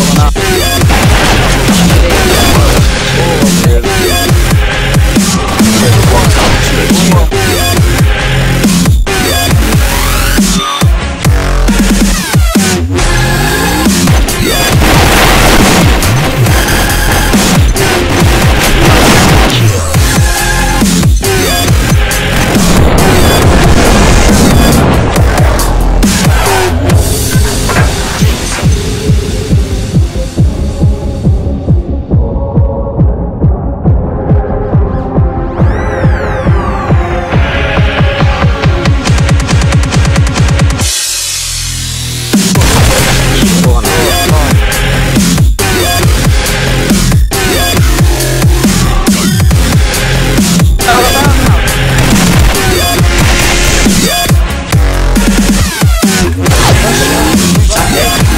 rolling up. Yeah.